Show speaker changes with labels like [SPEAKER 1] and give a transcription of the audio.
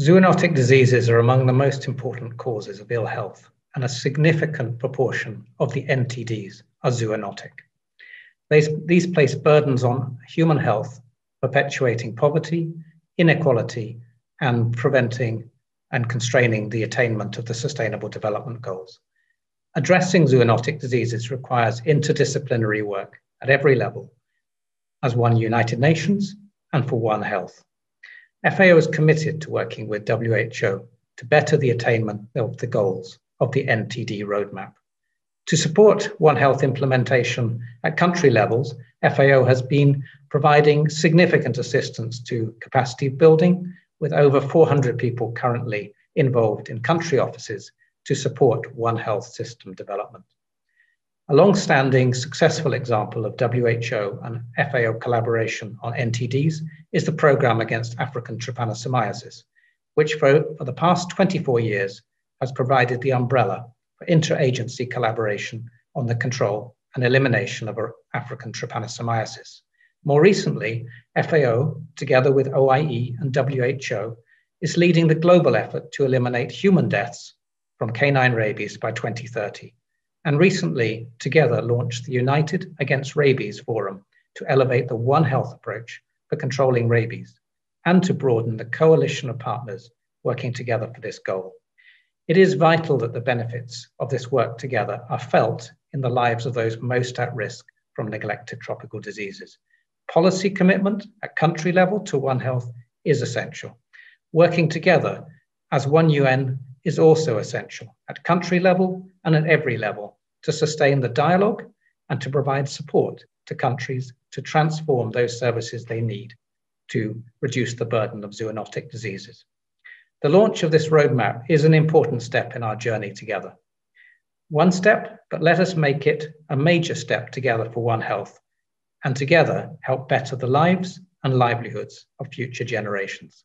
[SPEAKER 1] Zoonotic diseases are among the most important causes of ill health, and a significant proportion of the NTDs are zoonotic. These, place burdens on human health, perpetuating poverty, inequality, and preventing and constraining the attainment of the Sustainable Development Goals. Addressing zoonotic diseases requires interdisciplinary work at every level, as one United Nations and for One Health. FAO is committed to working with WHO to better the attainment of the goals of the NTD roadmap. To support One Health implementation at country levels, FAO has been providing significant assistance to capacity building, with over 400 people currently involved in country offices to support One Health system development. A long-standing successful example of WHO and FAO collaboration on NTDs is the program against African trypanosomiasis, which for, for the past 24 years has provided the umbrella for interagency collaboration on the control and elimination of African trypanosomiasis. More recently, FAO, together with OIE and WHO, is leading the global effort to eliminate human deaths from canine rabies by 2030, and recently, together, launched the United Against Rabies Forum to elevate the One Health approach for controlling rabies and to broaden the coalition of partners working together for this goal. It is vital that the benefits of this work together are felt in the lives of those most at risk from neglected tropical diseases Policy commitment at country level to One Health is essential. Working together as one UN is also essential at country level and at every level to sustain the dialogue and to provide support to countries to transform those services they need to reduce the burden of zoonotic diseases. The launch of this roadmap is an important step in our journey together. One step, but let us make it a major step together for One Health and together help better the lives and livelihoods of future generations.